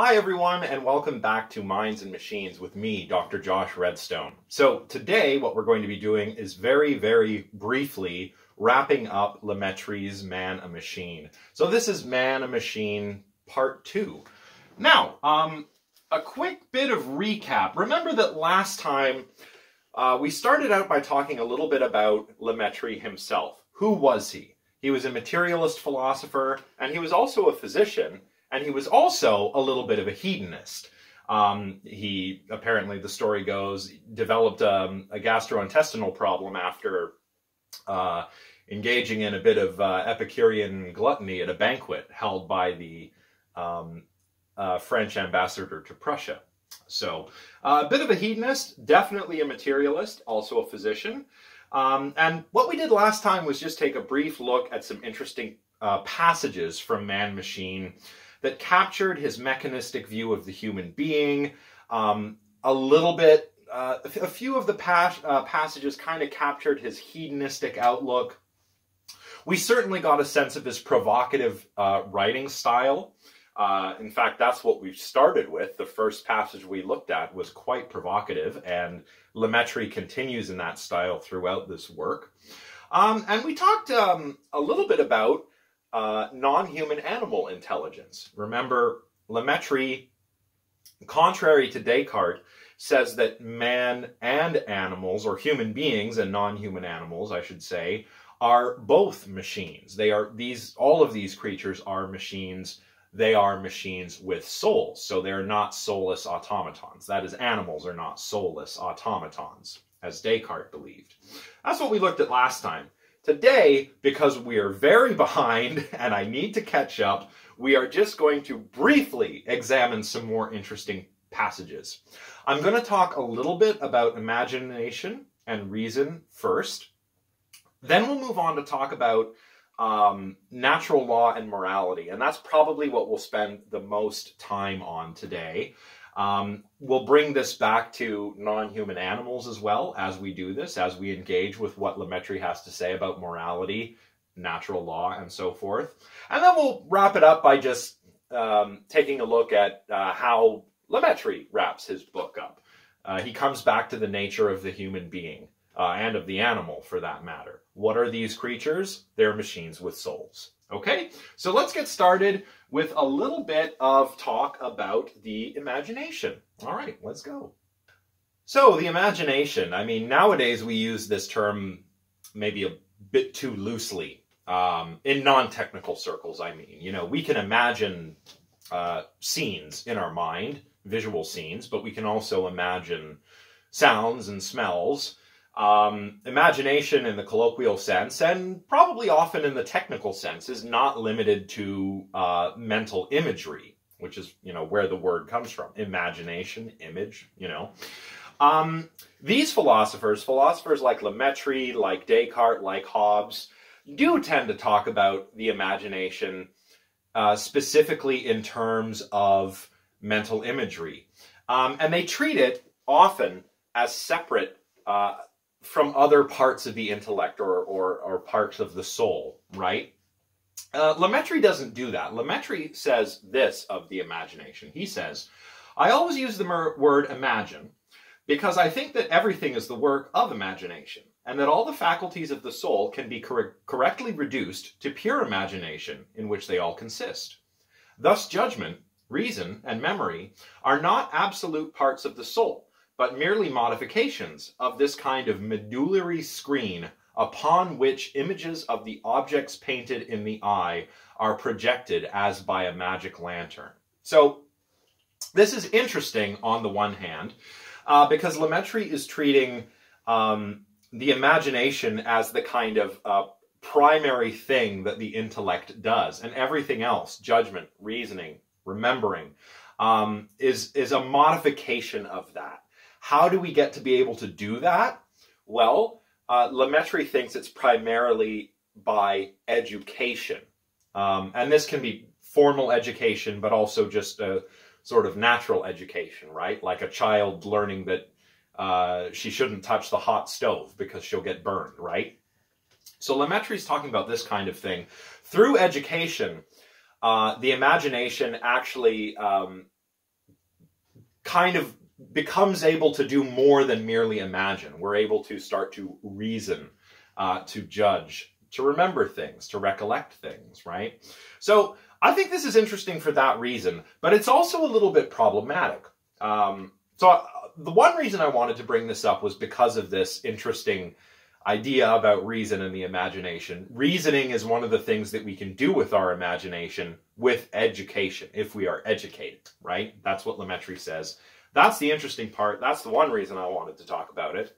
Hi, everyone, and welcome back to Minds and Machines with me, Dr. Josh Redstone. So, today, what we're going to be doing is very, very briefly wrapping up La Mettrie's Man a Machine. So, this is Man a Machine Part 2. Now, um, a quick bit of recap. Remember that last time uh, we started out by talking a little bit about La Mettrie himself. Who was he? He was a materialist philosopher, and he was also a physician and he was also a little bit of a hedonist. Um, he apparently, the story goes, developed um, a gastrointestinal problem after uh, engaging in a bit of uh, Epicurean gluttony at a banquet held by the um, uh, French ambassador to Prussia. So, uh, a bit of a hedonist, definitely a materialist, also a physician. Um, and what we did last time was just take a brief look at some interesting uh, passages from Man Machine that captured his mechanistic view of the human being. Um, a little bit, uh, a few of the pas uh, passages kind of captured his hedonistic outlook. We certainly got a sense of his provocative uh, writing style. Uh, in fact, that's what we started with. The first passage we looked at was quite provocative, and La Mettrie continues in that style throughout this work. Um, and we talked um, a little bit about uh, non-human animal intelligence. Remember, La Mettrie, contrary to Descartes, says that man and animals, or human beings and non-human animals, I should say, are both machines. They are these all of these creatures are machines. They are machines with souls. So they're not soulless automatons. That is, animals are not soulless automatons, as Descartes believed. That's what we looked at last time. Today, because we are very behind and I need to catch up, we are just going to briefly examine some more interesting passages. I'm going to talk a little bit about imagination and reason first. Then we'll move on to talk about um, natural law and morality, and that's probably what we'll spend the most time on today. Um, we'll bring this back to non-human animals as well as we do this, as we engage with what La Mettrie has to say about morality, natural law, and so forth. And then we'll wrap it up by just um, taking a look at uh, how La Mettrie wraps his book up. Uh, he comes back to the nature of the human being, uh, and of the animal for that matter. What are these creatures? They're machines with souls. Okay, so let's get started with a little bit of talk about the imagination. All right, let's go. So, the imagination, I mean, nowadays we use this term maybe a bit too loosely. Um, in non technical circles, I mean. You know, we can imagine uh, scenes in our mind, visual scenes, but we can also imagine sounds and smells um, imagination in the colloquial sense, and probably often in the technical sense, is not limited to uh, mental imagery, which is, you know, where the word comes from. Imagination, image, you know. Um, these philosophers, philosophers like La Mettrie, like Descartes, like Hobbes, do tend to talk about the imagination uh, specifically in terms of mental imagery. Um, and they treat it often as separate uh, from other parts of the intellect or, or, or parts of the soul, right? Uh, La Mettrie doesn't do that. La Mettrie says this of the imagination. He says, I always use the word imagine because I think that everything is the work of imagination and that all the faculties of the soul can be cor correctly reduced to pure imagination in which they all consist. Thus, judgment, reason, and memory are not absolute parts of the soul, but merely modifications of this kind of medullary screen upon which images of the objects painted in the eye are projected as by a magic lantern. So this is interesting on the one hand, uh, because La Mettrie is treating um, the imagination as the kind of uh, primary thing that the intellect does, and everything else, judgment, reasoning, remembering, um, is, is a modification of that. How do we get to be able to do that? Well, uh, La Mettrie thinks it's primarily by education. Um, and this can be formal education, but also just a sort of natural education, right? Like a child learning that uh, she shouldn't touch the hot stove because she'll get burned, right? So La Mettrie's talking about this kind of thing. Through education, uh, the imagination actually um, kind of becomes able to do more than merely imagine. We're able to start to reason, uh, to judge, to remember things, to recollect things, right? So I think this is interesting for that reason, but it's also a little bit problematic. Um, so uh, the one reason I wanted to bring this up was because of this interesting idea about reason and the imagination. Reasoning is one of the things that we can do with our imagination with education, if we are educated, right? That's what La Mettrie says. That's the interesting part. That's the one reason I wanted to talk about it.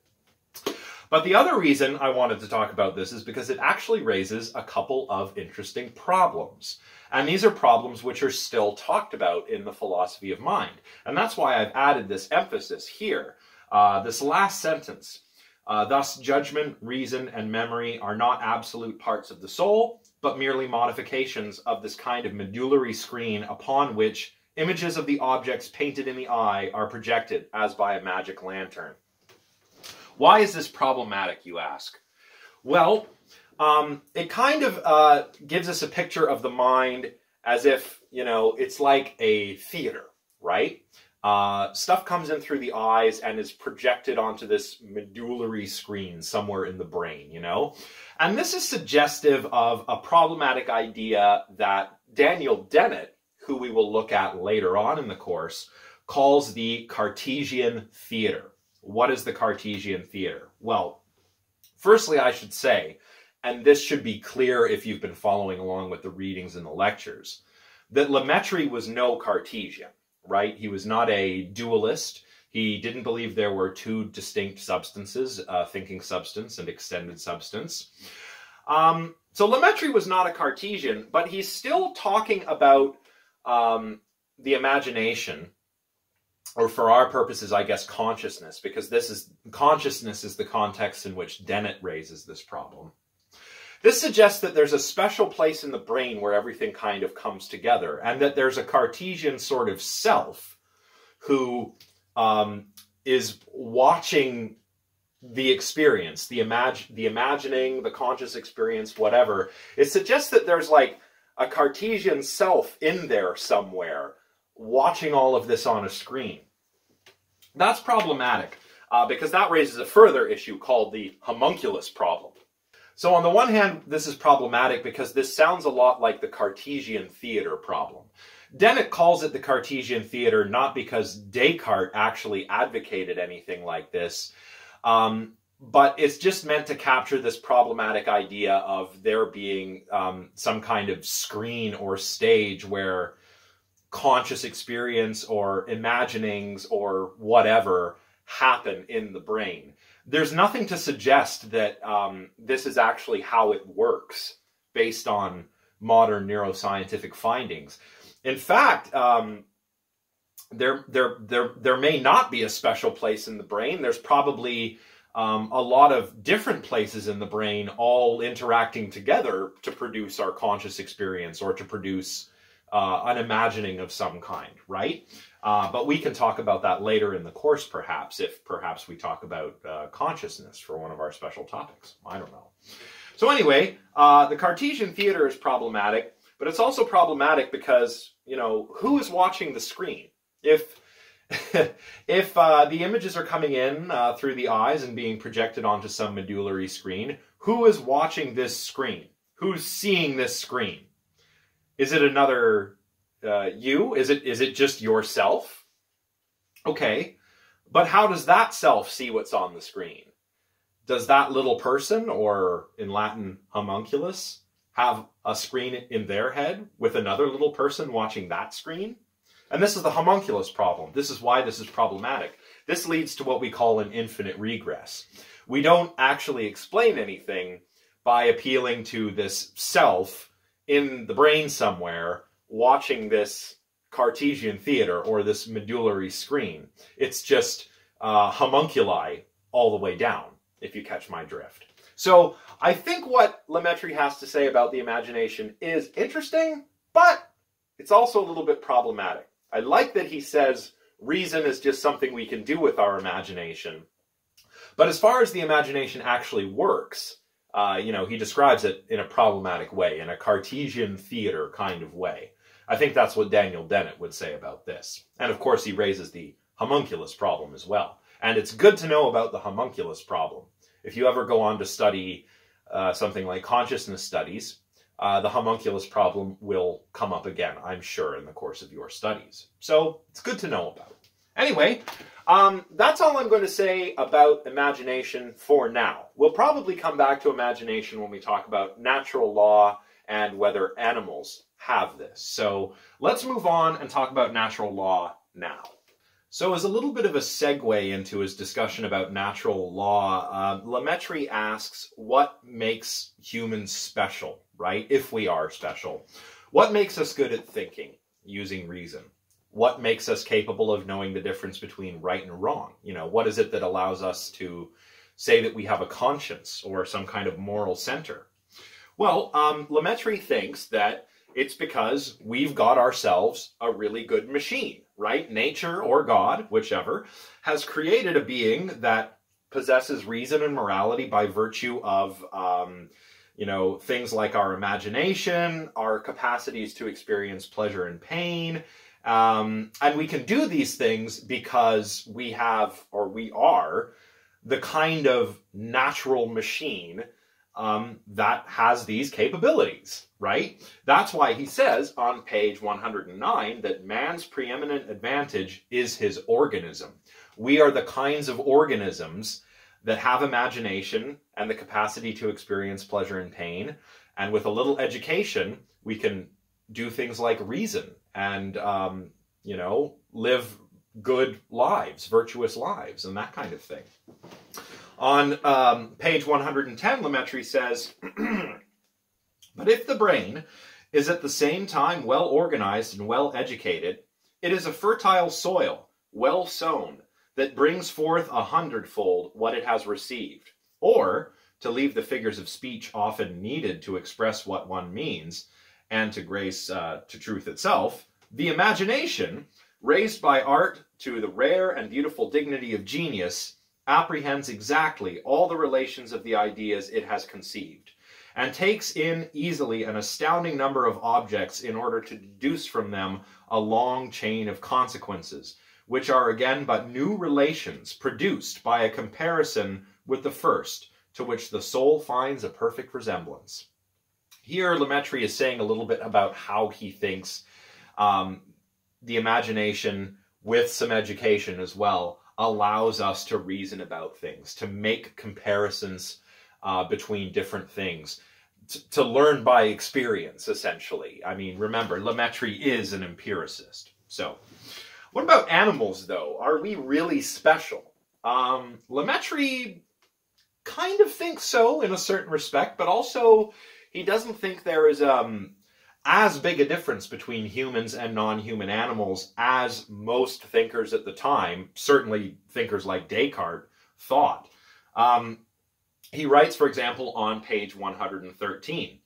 But the other reason I wanted to talk about this is because it actually raises a couple of interesting problems. And these are problems which are still talked about in the philosophy of mind. And that's why I've added this emphasis here. Uh, this last sentence. Uh, Thus, judgment, reason, and memory are not absolute parts of the soul, but merely modifications of this kind of medullary screen upon which Images of the objects painted in the eye are projected as by a magic lantern. Why is this problematic, you ask? Well, um, it kind of uh, gives us a picture of the mind as if, you know, it's like a theater, right? Uh, stuff comes in through the eyes and is projected onto this medullary screen somewhere in the brain, you know? And this is suggestive of a problematic idea that Daniel Dennett who we will look at later on in the course, calls the Cartesian theater. What is the Cartesian theater? Well, firstly, I should say, and this should be clear if you've been following along with the readings and the lectures, that La Mettrie was no Cartesian, right? He was not a dualist. He didn't believe there were two distinct substances, uh, thinking substance and extended substance. Um, so La Mettrie was not a Cartesian, but he's still talking about um, the imagination, or for our purposes, I guess, consciousness, because this is consciousness is the context in which Dennett raises this problem. This suggests that there's a special place in the brain where everything kind of comes together, and that there's a Cartesian sort of self who um, is watching the experience, the imag- the imagining, the conscious experience, whatever. It suggests that there's like a Cartesian self in there somewhere watching all of this on a screen. That's problematic uh, because that raises a further issue called the homunculus problem. So on the one hand, this is problematic because this sounds a lot like the Cartesian theater problem. Dennett calls it the Cartesian theater not because Descartes actually advocated anything like this, um, but it's just meant to capture this problematic idea of there being um, some kind of screen or stage where conscious experience or imaginings or whatever happen in the brain. There's nothing to suggest that um, this is actually how it works based on modern neuroscientific findings. In fact, um, there, there, there, there may not be a special place in the brain. There's probably um, a lot of different places in the brain all interacting together to produce our conscious experience or to produce uh, an imagining of some kind, right? Uh, but we can talk about that later in the course, perhaps, if perhaps we talk about uh, consciousness for one of our special topics. I don't know. So, anyway, uh, the Cartesian theater is problematic, but it's also problematic because, you know, who is watching the screen? If if uh, the images are coming in uh, through the eyes and being projected onto some medullary screen, who is watching this screen? Who's seeing this screen? Is it another uh, you? Is it is it just yourself? Okay, but how does that self see what's on the screen? Does that little person, or in Latin homunculus, have a screen in their head with another little person watching that screen? And this is the homunculus problem. This is why this is problematic. This leads to what we call an infinite regress. We don't actually explain anything by appealing to this self in the brain somewhere watching this Cartesian theater or this medullary screen. It's just uh, homunculi all the way down, if you catch my drift. So I think what La Mettrie has to say about the imagination is interesting, but it's also a little bit problematic. I like that he says reason is just something we can do with our imagination. But as far as the imagination actually works, uh, you know, he describes it in a problematic way, in a Cartesian theater kind of way. I think that's what Daniel Dennett would say about this. And of course, he raises the homunculus problem as well. And it's good to know about the homunculus problem. If you ever go on to study uh, something like consciousness studies, uh, the homunculus problem will come up again, I'm sure, in the course of your studies. So it's good to know about. Anyway, um, that's all I'm going to say about imagination for now. We'll probably come back to imagination when we talk about natural law and whether animals have this. So let's move on and talk about natural law now. So as a little bit of a segue into his discussion about natural law, uh, La Mettrie asks, what makes humans special, right? If we are special. What makes us good at thinking using reason? What makes us capable of knowing the difference between right and wrong? You know, what is it that allows us to say that we have a conscience or some kind of moral center? Well, um, La Mettrie thinks that it's because we've got ourselves a really good machine, right? Nature or God, whichever, has created a being that possesses reason and morality by virtue of, um, you know, things like our imagination, our capacities to experience pleasure and pain. Um, and we can do these things because we have, or we are, the kind of natural machine um, that has these capabilities, right? That's why he says on page 109 that man's preeminent advantage is his organism. We are the kinds of organisms that have imagination and the capacity to experience pleasure and pain. And with a little education, we can do things like reason and, um, you know, live good lives, virtuous lives, and that kind of thing. On um, page 110, La Mettrie says, But if the brain is at the same time well organized and well educated, it is a fertile soil, well sown, that brings forth a hundredfold what it has received. Or, to leave the figures of speech often needed to express what one means, and to grace uh, to truth itself, the imagination, raised by art to the rare and beautiful dignity of genius, apprehends exactly all the relations of the ideas it has conceived, and takes in easily an astounding number of objects in order to deduce from them a long chain of consequences, which are again but new relations produced by a comparison with the first, to which the soul finds a perfect resemblance. Here, La Mettrie is saying a little bit about how he thinks um, the imagination, with some education as well, allows us to reason about things, to make comparisons uh, between different things, to, to learn by experience, essentially. I mean, remember, La Mettrie is an empiricist. So, what about animals, though? Are we really special? Um, La Mettrie kind of thinks so in a certain respect, but also he doesn't think there is um, as big a difference between humans and non-human animals as most thinkers at the time, certainly thinkers like Descartes, thought. Um, he writes, for example, on page 113,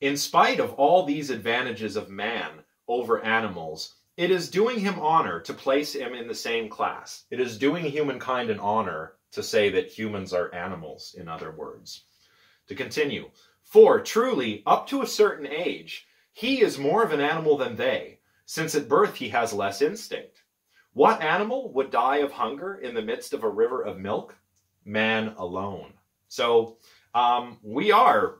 In spite of all these advantages of man over animals, it is doing him honor to place him in the same class. It is doing humankind an honor to say that humans are animals, in other words. To continue, for truly, up to a certain age, he is more of an animal than they, since at birth he has less instinct. What animal would die of hunger in the midst of a river of milk? Man alone. So um, we are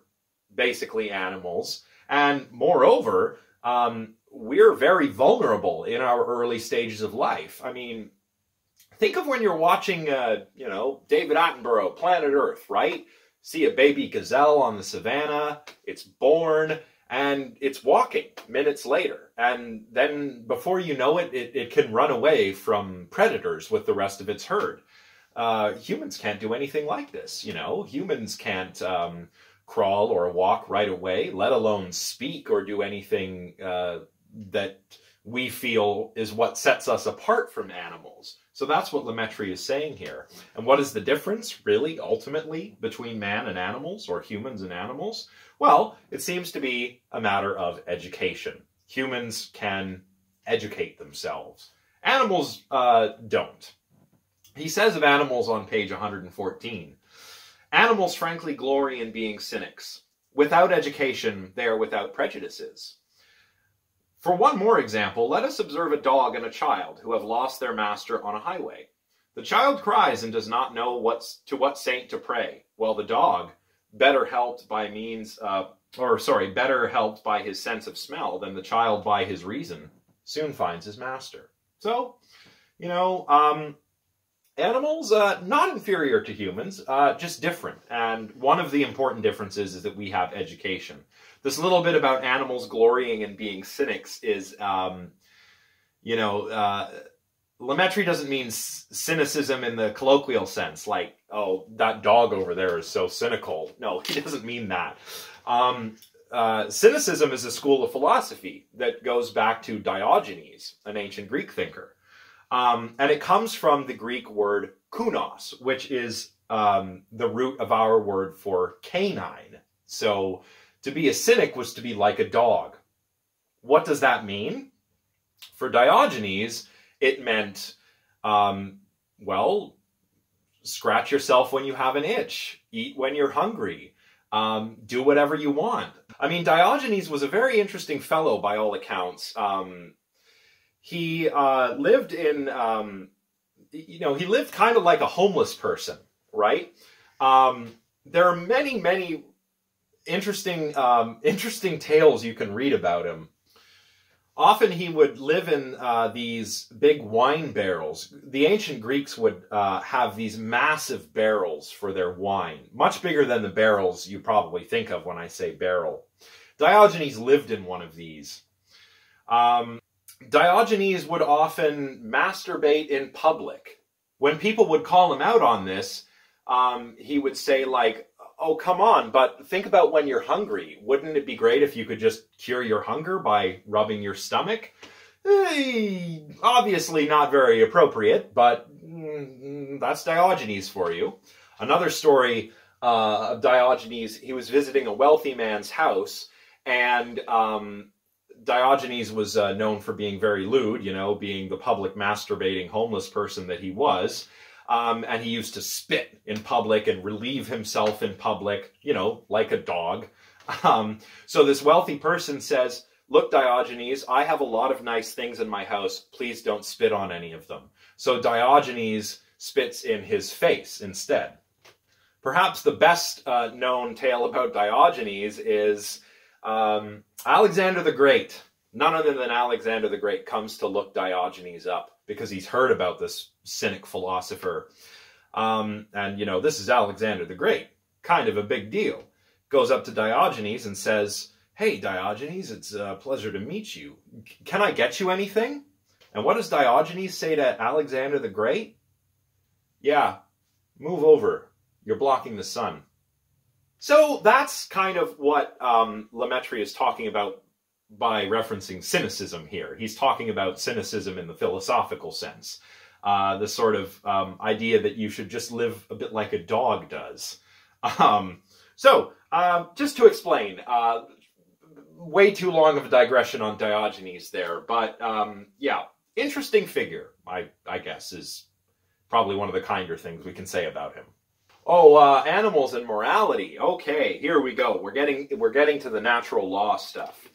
basically animals, and moreover, um, we're very vulnerable in our early stages of life. I mean, think of when you're watching, uh, you know, David Attenborough, Planet Earth, right? See a baby gazelle on the savannah, it's born, and it's walking minutes later. And then before you know it, it, it can run away from predators with the rest of its herd. Uh, humans can't do anything like this, you know. Humans can't um, crawl or walk right away, let alone speak or do anything uh, that we feel is what sets us apart from animals. So that's what La Mettrie is saying here. And what is the difference, really, ultimately, between man and animals, or humans and animals? Well, it seems to be a matter of education. Humans can educate themselves. Animals uh, don't. He says of animals on page 114, Animals frankly glory in being cynics. Without education, they are without prejudices. For one more example, let us observe a dog and a child who have lost their master on a highway. The child cries and does not know what's, to what saint to pray, while the dog, better helped by means, or sorry, better helped by his sense of smell than the child by his reason, soon finds his master. So, you know, um, animals uh, not inferior to humans, uh, just different. And one of the important differences is that we have education. This little bit about animals glorying and being cynics is, um, you know, uh, La Mettrie doesn't mean cynicism in the colloquial sense, like, oh, that dog over there is so cynical. No, he doesn't mean that. Um, uh, cynicism is a school of philosophy that goes back to Diogenes, an ancient Greek thinker. Um, and it comes from the Greek word kunos, which is um, the root of our word for canine. So to be a cynic was to be like a dog. What does that mean? For Diogenes, it meant, um, well, scratch yourself when you have an itch, eat when you're hungry, um, do whatever you want. I mean, Diogenes was a very interesting fellow by all accounts. Um, he uh, lived in, um, you know, he lived kind of like a homeless person, right? Um, there are many, many interesting, um, interesting tales you can read about him. Often he would live in uh, these big wine barrels. The ancient Greeks would uh, have these massive barrels for their wine, much bigger than the barrels you probably think of when I say barrel. Diogenes lived in one of these. Um, Diogenes would often masturbate in public. When people would call him out on this, um, he would say, like, oh, come on, but think about when you're hungry. Wouldn't it be great if you could just cure your hunger by rubbing your stomach? Eh, obviously not very appropriate, but mm, that's Diogenes for you. Another story uh, of Diogenes, he was visiting a wealthy man's house, and um, Diogenes was uh, known for being very lewd, you know, being the public masturbating homeless person that he was. Um, and he used to spit in public and relieve himself in public, you know, like a dog. Um, so this wealthy person says, Look, Diogenes, I have a lot of nice things in my house. Please don't spit on any of them. So Diogenes spits in his face instead. Perhaps the best uh, known tale about Diogenes is um, Alexander the Great, none other than Alexander the Great, comes to look Diogenes up because he's heard about this cynic philosopher. Um, and, you know, this is Alexander the Great, kind of a big deal. Goes up to Diogenes and says, Hey, Diogenes, it's a pleasure to meet you. Can I get you anything? And what does Diogenes say to Alexander the Great? Yeah, move over. You're blocking the sun. So that's kind of what um, La Mettrie is talking about by referencing cynicism here. He's talking about cynicism in the philosophical sense. Uh, the sort of um, idea that you should just live a bit like a dog does. Um, so, uh, just to explain, uh, way too long of a digression on Diogenes there, but um, yeah, interesting figure, I, I guess, is probably one of the kinder things we can say about him. Oh, uh, animals and morality. Okay, here we go. We're getting we're getting to the natural law stuff.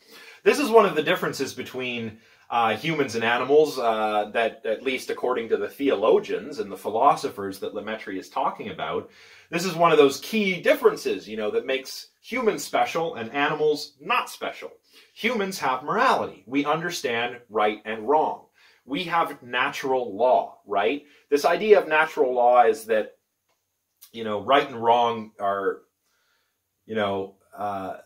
This is one of the differences between uh, humans and animals uh, that, at least according to the theologians and the philosophers that La Mettrie is talking about, this is one of those key differences, you know, that makes humans special and animals not special. Humans have morality. We understand right and wrong. We have natural law, right? This idea of natural law is that you know, right and wrong are, you know, uh,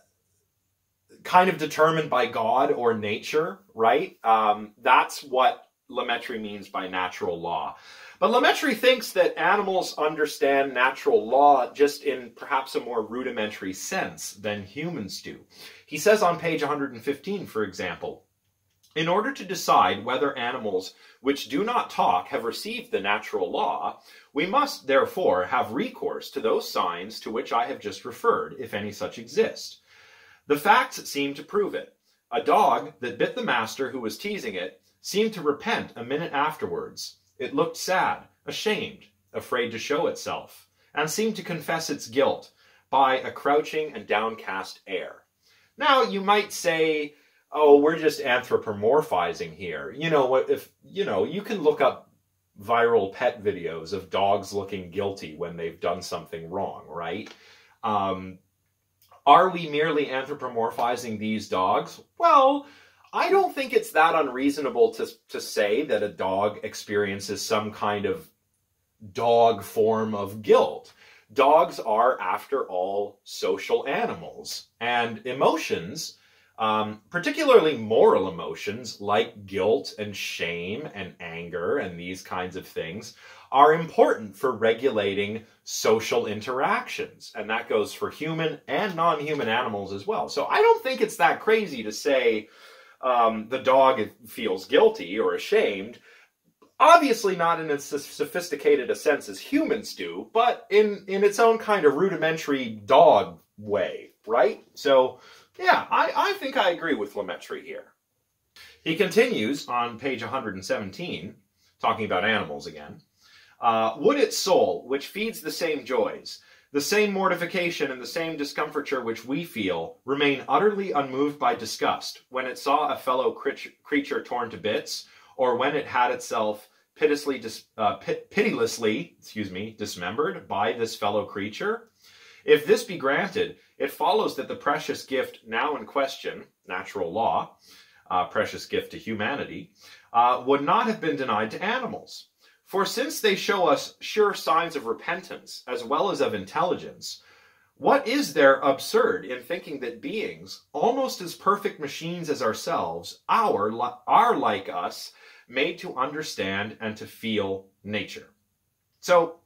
kind of determined by God or nature, right? Um, that's what La Mettrie means by natural law. But La Mettrie thinks that animals understand natural law just in perhaps a more rudimentary sense than humans do. He says on page 115, for example, in order to decide whether animals which do not talk have received the natural law, we must therefore have recourse to those signs to which I have just referred, if any such exist. The facts seem to prove it. A dog that bit the master who was teasing it seemed to repent a minute afterwards. It looked sad, ashamed, afraid to show itself, and seemed to confess its guilt by a crouching and downcast air. Now, you might say, oh, we're just anthropomorphizing here. You know, what if, you know, you can look up viral pet videos of dogs looking guilty when they've done something wrong, right? Um, are we merely anthropomorphizing these dogs? Well, I don't think it's that unreasonable to, to say that a dog experiences some kind of dog form of guilt. Dogs are, after all, social animals, and emotions um, particularly moral emotions like guilt and shame and anger and these kinds of things are important for regulating social interactions. And that goes for human and non human animals as well. So I don't think it's that crazy to say um, the dog feels guilty or ashamed. Obviously, not in as sophisticated a sense as humans do, but in, in its own kind of rudimentary dog way, right? So yeah, I, I think I agree with La Mettrie here. He continues on page 117, talking about animals again. Uh, would its soul, which feeds the same joys, the same mortification and the same discomfiture which we feel, remain utterly unmoved by disgust when it saw a fellow creature torn to bits, or when it had itself uh, pitilessly, excuse me, dismembered by this fellow creature? If this be granted, it follows that the precious gift now in question, natural law, uh, precious gift to humanity, uh, would not have been denied to animals. For since they show us sure signs of repentance as well as of intelligence, what is there absurd in thinking that beings, almost as perfect machines as ourselves, are, are like us, made to understand and to feel nature? So,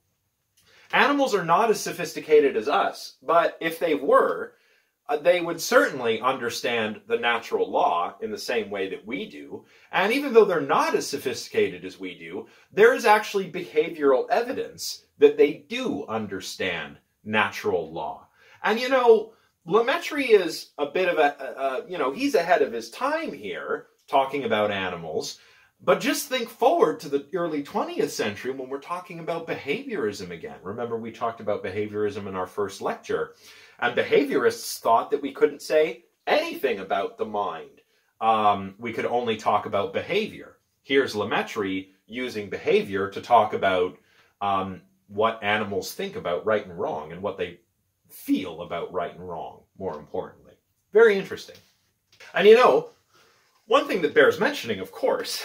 Animals are not as sophisticated as us, but if they were, uh, they would certainly understand the natural law in the same way that we do. And even though they're not as sophisticated as we do, there is actually behavioral evidence that they do understand natural law. And you know, La Mettrie is a bit of a, a, a you know, he's ahead of his time here talking about animals but just think forward to the early 20th century when we're talking about behaviorism again. Remember, we talked about behaviorism in our first lecture, and behaviorists thought that we couldn't say anything about the mind. Um, we could only talk about behavior. Here's La Mettrie using behavior to talk about um, what animals think about right and wrong and what they feel about right and wrong, more importantly. Very interesting. And you know, one thing that bears mentioning, of course,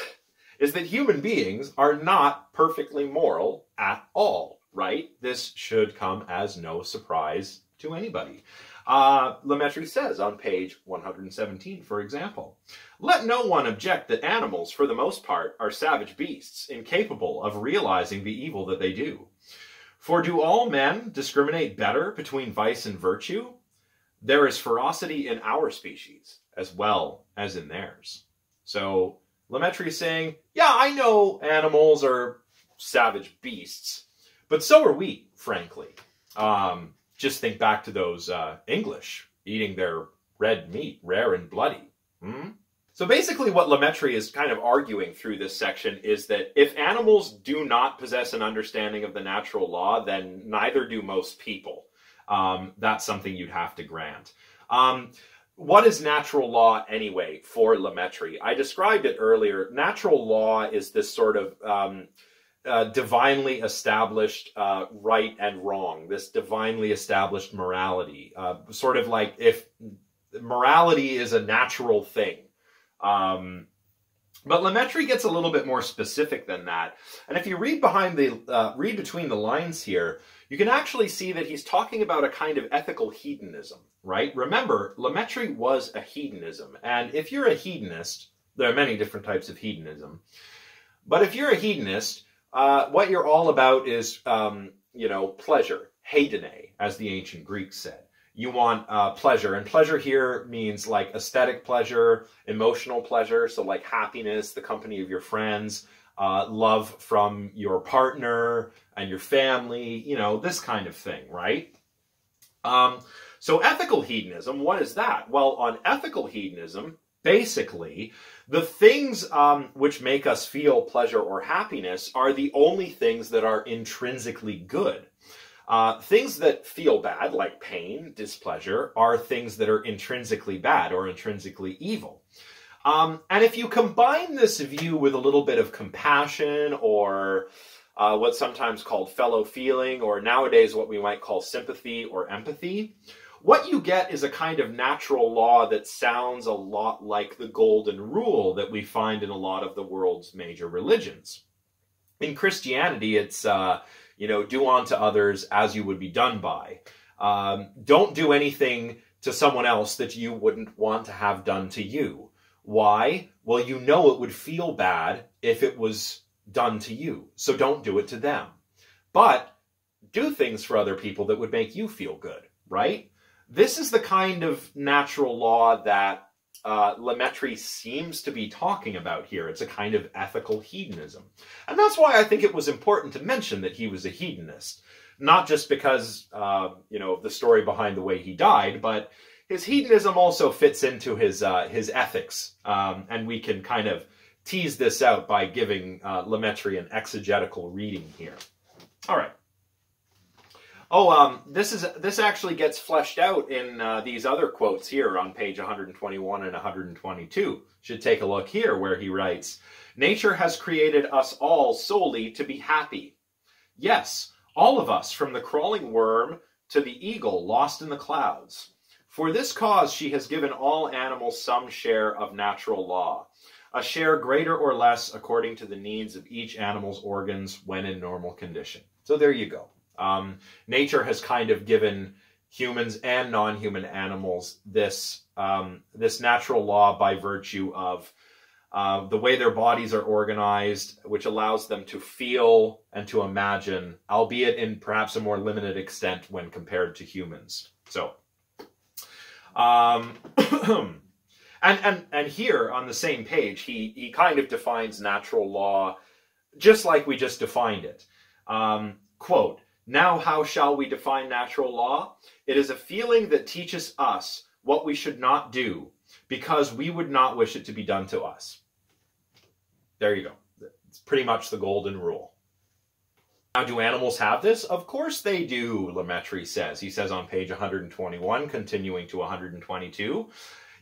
is that human beings are not perfectly moral at all, right? This should come as no surprise to anybody. Uh, La Mettrie says on page 117, for example, let no one object that animals, for the most part, are savage beasts, incapable of realizing the evil that they do. For do all men discriminate better between vice and virtue? There is ferocity in our species as well as in theirs. So La Mettrie is saying, yeah, I know animals are savage beasts, but so are we, frankly. Um, just think back to those uh, English eating their red meat, rare and bloody. Hmm? So basically, what La Mettrie is kind of arguing through this section is that if animals do not possess an understanding of the natural law, then neither do most people. Um, that's something you'd have to grant. Um, what is natural law anyway for La Mettrie? I described it earlier. Natural law is this sort of um, uh, divinely established uh, right and wrong, this divinely established morality. Uh, sort of like if morality is a natural thing. Um, but La Mettrie gets a little bit more specific than that. And if you read behind the uh, read between the lines here, you can actually see that he's talking about a kind of ethical hedonism, right? Remember, La Mettrie was a hedonism. And if you're a hedonist, there are many different types of hedonism. But if you're a hedonist, uh, what you're all about is, um, you know, pleasure, hedone, as the ancient Greeks said. You want uh, pleasure, and pleasure here means like aesthetic pleasure, emotional pleasure, so like happiness, the company of your friends, uh, love from your partner and your family, you know, this kind of thing, right? Um, so ethical hedonism, what is that? Well, on ethical hedonism, basically, the things um, which make us feel pleasure or happiness are the only things that are intrinsically good. Uh, things that feel bad, like pain, displeasure, are things that are intrinsically bad or intrinsically evil. Um, and if you combine this view with a little bit of compassion or uh, what's sometimes called fellow feeling, or nowadays what we might call sympathy or empathy, what you get is a kind of natural law that sounds a lot like the golden rule that we find in a lot of the world's major religions. In Christianity, it's, uh, you know, do unto others as you would be done by. Um, don't do anything to someone else that you wouldn't want to have done to you. Why? Well, you know it would feel bad if it was done to you. So don't do it to them. But do things for other people that would make you feel good, right? This is the kind of natural law that uh, La Mettrie seems to be talking about here. It's a kind of ethical hedonism. And that's why I think it was important to mention that he was a hedonist. Not just because, uh, you know, the story behind the way he died, but his hedonism also fits into his uh, his ethics, um, and we can kind of tease this out by giving uh, La Mettrie an exegetical reading here. All right. Oh, um, this is this actually gets fleshed out in uh, these other quotes here on page 121 and 122. Should take a look here where he writes, "Nature has created us all solely to be happy. Yes, all of us, from the crawling worm to the eagle lost in the clouds." For this cause she has given all animals some share of natural law, a share greater or less according to the needs of each animal's organs when in normal condition. So there you go. Um, nature has kind of given humans and non-human animals this um, this natural law by virtue of uh, the way their bodies are organized, which allows them to feel and to imagine, albeit in perhaps a more limited extent when compared to humans. So um, and, and, and here on the same page, he, he kind of defines natural law just like we just defined it. Um, quote, now how shall we define natural law? It is a feeling that teaches us what we should not do because we would not wish it to be done to us. There you go. It's pretty much the golden rule. Now, do animals have this? Of course they do, La Mettrie says. He says on page 121, continuing to 122,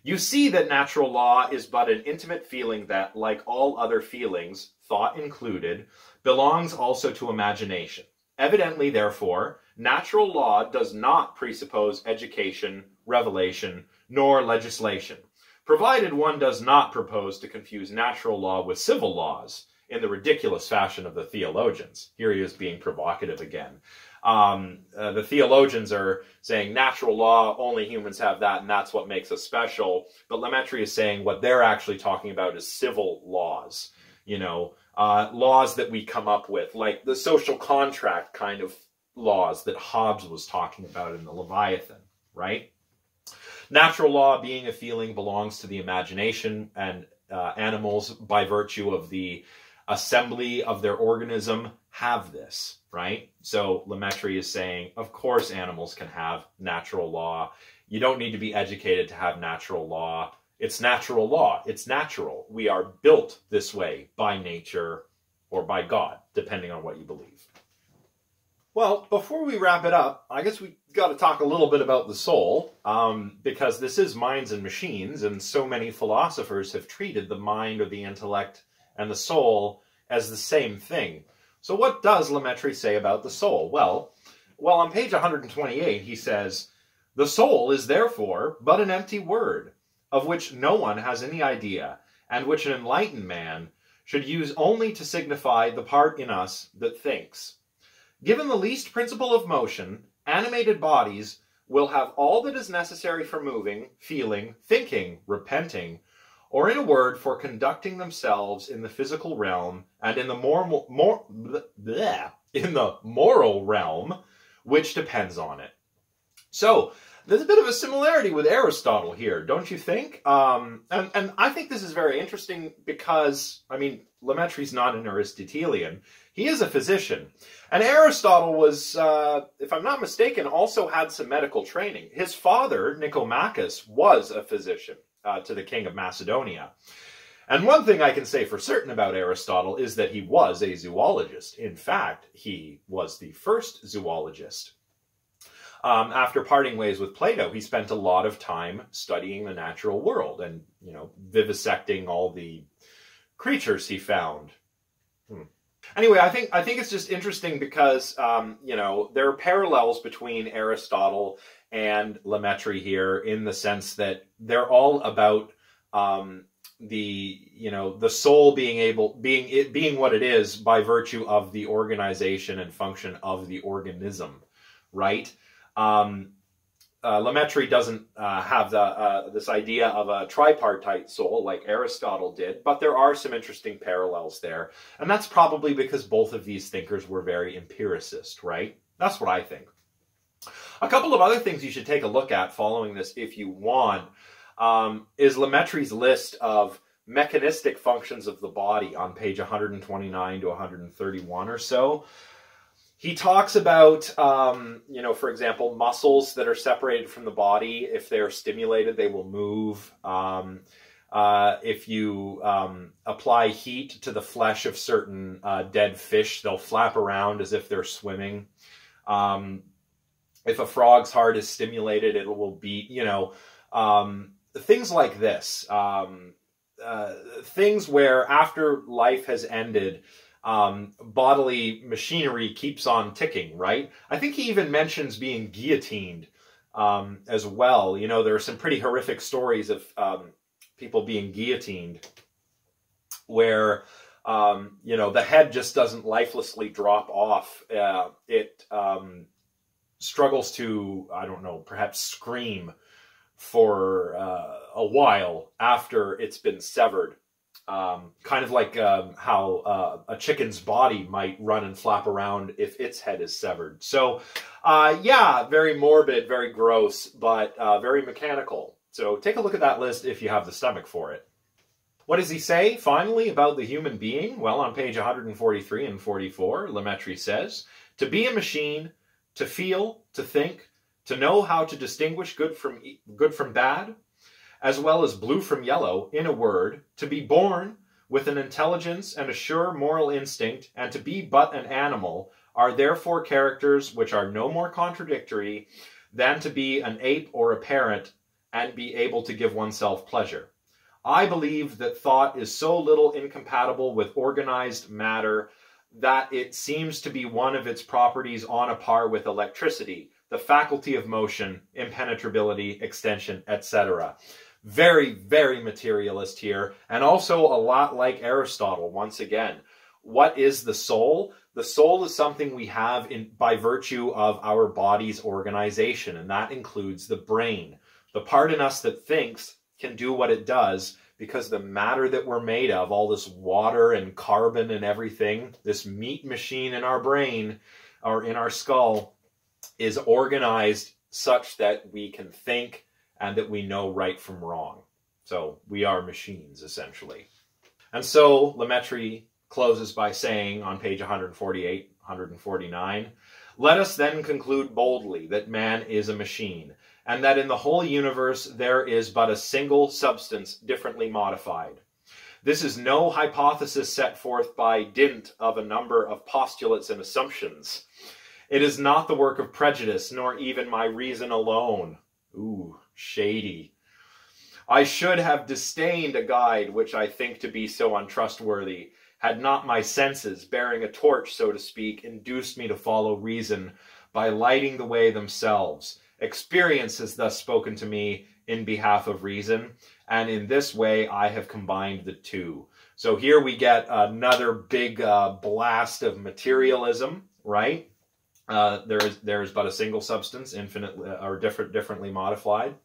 you see that natural law is but an intimate feeling that, like all other feelings, thought included, belongs also to imagination. Evidently, therefore, natural law does not presuppose education, revelation, nor legislation, provided one does not propose to confuse natural law with civil laws, in the ridiculous fashion of the theologians. Here he is being provocative again. Um, uh, the theologians are saying natural law, only humans have that, and that's what makes us special. But La Mettrie is saying what they're actually talking about is civil laws, you know, uh, laws that we come up with, like the social contract kind of laws that Hobbes was talking about in the Leviathan, right? Natural law, being a feeling, belongs to the imagination, and uh, animals, by virtue of the assembly of their organism have this, right? So La Mettrie is saying, of course animals can have natural law. You don't need to be educated to have natural law. It's natural law. It's natural. We are built this way by nature or by God, depending on what you believe. Well, before we wrap it up, I guess we got to talk a little bit about the soul, um, because this is minds and machines, and so many philosophers have treated the mind or the intellect and the soul as the same thing. So what does La Mettrie say about the soul? Well, well, on page 128, he says, The soul is therefore but an empty word, of which no one has any idea, and which an enlightened man should use only to signify the part in us that thinks. Given the least principle of motion, animated bodies will have all that is necessary for moving, feeling, thinking, repenting, or in a word, for conducting themselves in the physical realm and in the moral, bleh, in the moral realm, which depends on it. So there's a bit of a similarity with Aristotle here, don't you think? Um, and, and I think this is very interesting because, I mean, La Mettrie's not an Aristotelian. He is a physician. And Aristotle was, uh, if I'm not mistaken, also had some medical training. His father, Nicomachus, was a physician uh, to the king of Macedonia. And one thing I can say for certain about Aristotle is that he was a zoologist. In fact, he was the first zoologist. um, after parting ways with Plato, he spent a lot of time studying the natural world and, you know, vivisecting all the creatures he found. Hmm. Anyway, I think I think it's just interesting because um, you know there are parallels between Aristotle and La Mettrie here in the sense that they're all about um, the you know the soul being able being it being what it is by virtue of the organization and function of the organism, right? Um, uh, La Mettrie doesn't uh, have the, uh, this idea of a tripartite soul like Aristotle did, but there are some interesting parallels there. And that's probably because both of these thinkers were very empiricist, right? That's what I think. A couple of other things you should take a look at following this if you want um, is La Mettrie's list of mechanistic functions of the body on page 129 to 131 or so. He talks about, um, you know, for example, muscles that are separated from the body. If they're stimulated, they will move. Um, uh, if you um, apply heat to the flesh of certain uh, dead fish, they'll flap around as if they're swimming. Um, if a frog's heart is stimulated, it will beat. You know, um, things like this. Um, uh, things where after life has ended, um, bodily machinery keeps on ticking, right? I think he even mentions being guillotined um, as well. You know, there are some pretty horrific stories of um, people being guillotined where, um, you know, the head just doesn't lifelessly drop off. Uh, it struggles to, I don't know, perhaps scream for uh, a while after it's been severed um, kind of like um, how uh, a chicken's body might run and flap around if its head is severed. So, uh, yeah, very morbid, very gross, but uh, very mechanical. So take a look at that list if you have the stomach for it. What does he say, finally, about the human being? Well, on page 143 and 44, La Mettrie says, To be a machine, to feel, to think, to know how to distinguish good from, good from bad, as well as blue from yellow, in a word, to be born with an intelligence and a sure moral instinct, and to be but an animal, are therefore characters which are no more contradictory than to be an ape or a parrot and be able to give oneself pleasure. I believe that thought is so little incompatible with organized matter that it seems to be one of its properties on a par with electricity, the faculty of motion, impenetrability, extension, etc. Very, very materialist here, and also a lot like Aristotle, once again. What is the soul? The soul is something we have in by virtue of our body's organization, and that includes the brain. The part in us that thinks can do what it does because the matter that we're made of, all this water and carbon and everything, this meat machine in our brain or in our skull, is organized such that we can think and that we know right from wrong. So we are machines, essentially. And so La Mettrie closes by saying on page 148, 149, Let us then conclude boldly that man is a machine, and that in the whole universe there is but a single substance differently modified. This is no hypothesis set forth by dint of a number of postulates and assumptions. It is not the work of prejudice, nor even my reason alone. Ooh, shady. I should have disdained a guide which I think to be so untrustworthy, had not my senses, bearing a torch, so to speak, induced me to follow reason by lighting the way themselves. Experience has thus spoken to me in behalf of reason, and in this way I have combined the two. So here we get another big uh, blast of materialism, right? Uh, there is there is but a single substance, infinitely uh, or different differently modified.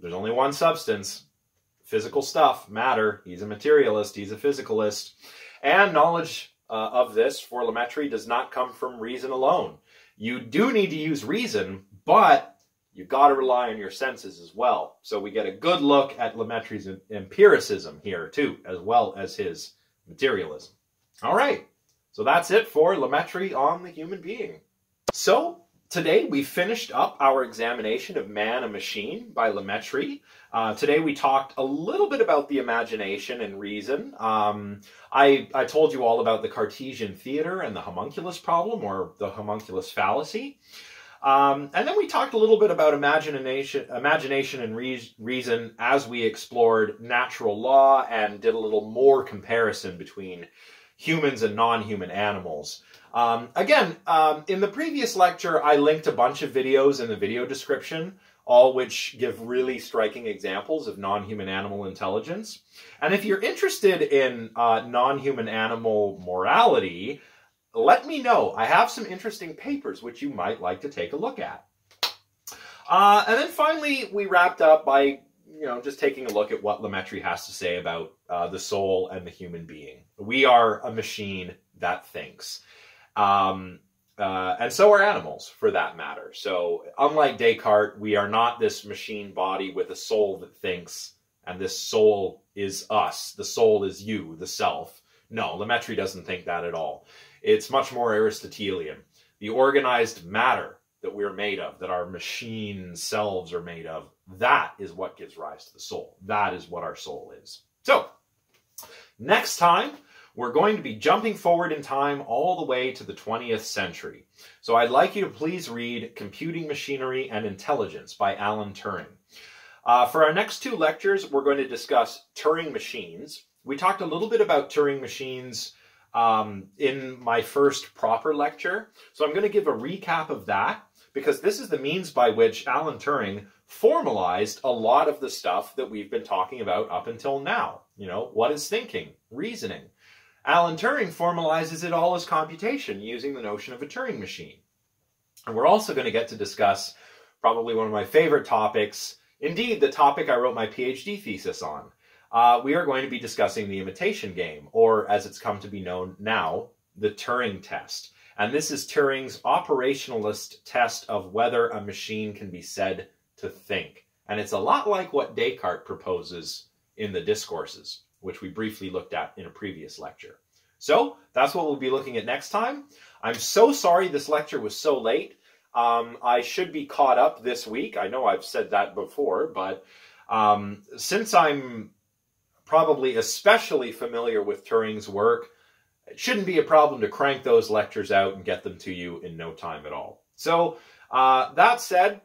There's only one substance, physical stuff, matter. He's a materialist. He's a physicalist, and knowledge uh, of this for La Mettrie does not come from reason alone. You do need to use reason, but you got to rely on your senses as well. So we get a good look at La Mettrie's empiricism here too, as well as his materialism. All right, so that's it for La Mettrie on the human being. So today we finished up our examination of Man a Machine by La Mettrie. Uh, today we talked a little bit about the imagination and reason. Um, I, I told you all about the Cartesian theater and the homunculus problem or the homunculus fallacy. Um, and then we talked a little bit about imagination, imagination and re- reason as we explored natural law and did a little more comparison between humans and non-human animals. Um, again, um, in the previous lecture, I linked a bunch of videos in the video description, all which give really striking examples of non-human animal intelligence. And if you're interested in uh, non-human animal morality, let me know. I have some interesting papers which you might like to take a look at. Uh, and then finally, we wrapped up by you know just taking a look at what La Mettrie has to say about uh, the soul and the human being. We are a machine that thinks. Um, uh, and so are animals, for that matter. So, unlike Descartes, we are not this machine body with a soul that thinks, and this soul is us. The soul is you, the self. No, La Mettrie doesn't think that at all. It's much more Aristotelian. The organized matter that we're made of, that our machine selves are made of, that is what gives rise to the soul. That is what our soul is. So, next time, we're going to be jumping forward in time all the way to the 20th century. So I'd like you to please read Computing Machinery and Intelligence by Alan Turing. Uh, for our next two lectures, we're going to discuss Turing machines. We talked a little bit about Turing machines um, in my first proper lecture. So I'm going to give a recap of that because this is the means by which Alan Turing formalized a lot of the stuff that we've been talking about up until now. You know, what is thinking, reasoning. Alan Turing formalizes it all as computation using the notion of a Turing machine. And we're also going to get to discuss probably one of my favorite topics, indeed, the topic I wrote my PhD thesis on, uh, we are going to be discussing the imitation game, or as it's come to be known now, the Turing test. And this is Turing's operationalist test of whether a machine can be said to think. And it's a lot like what Descartes proposes in the discourses, which we briefly looked at in a previous lecture. So that's what we'll be looking at next time. I'm so sorry this lecture was so late. Um, I should be caught up this week. I know I've said that before, but um, since I'm probably especially familiar with Turing's work, it shouldn't be a problem to crank those lectures out and get them to you in no time at all. So, uh, that said,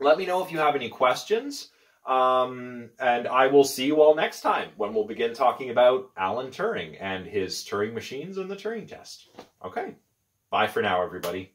let me know if you have any questions. Um, and I will see you all next time when we'll begin talking about Alan Turing and his Turing machines and the Turing test. Okay. Bye for now, everybody.